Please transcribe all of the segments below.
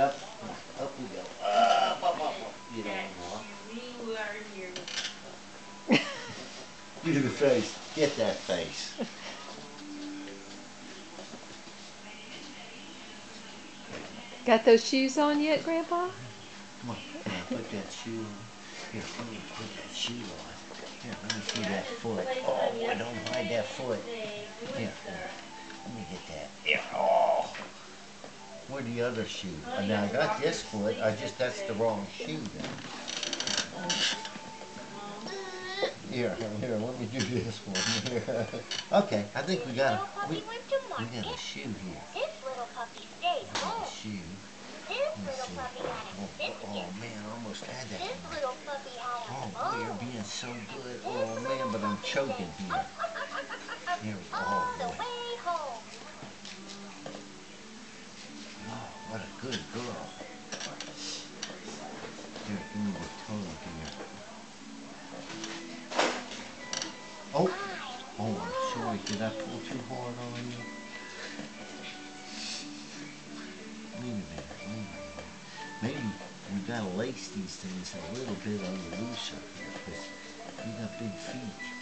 up. Up we go. Up, up, up, up. You don't walk. We are here. Do the face. Get that face. Got those shoes on yet, Grandpa? Come on, come on, put that shoe on. Here, let me put that shoe on. Here, let me see that foot. Oh, I don't hide that foot. Here, here. Let me get that. Here, oh. The other shoe? Uh, now I got this foot. I just that's the wrong shoe. Then. Here, here. Let me do this one. Okay, I think we got a we, we got a shoe here. This little puppy stayed home. shoe. This little puppy had a Oh, oh man, I almost had that. This little puppy had a Oh, boy, you're being so good. Oh, man, but I'm choking here. Here, All oh, the boy. way home. Oh, what a good girl. Here, give me the toe here. Oh, oh, I'm sorry. Did I pull too hard on you? Wait a minute, wait a minute. Maybe we gotta lace these things a little bit on the looser because you got big feet.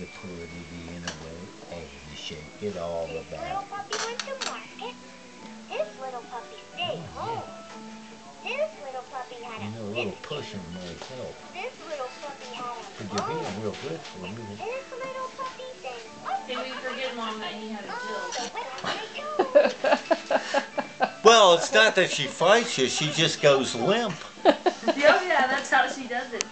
You put it in a way, and you shake it all This little puppy went to market. This little puppy stayed Oh, home. This little puppy had You a know, a little pushing might help. This little puppy had But you're being real good for me. This little puppy then up Did we forget, Mom, that he had a all jill? the way home. Well, it's not that she fights you, she just goes limp. Yep. Oh,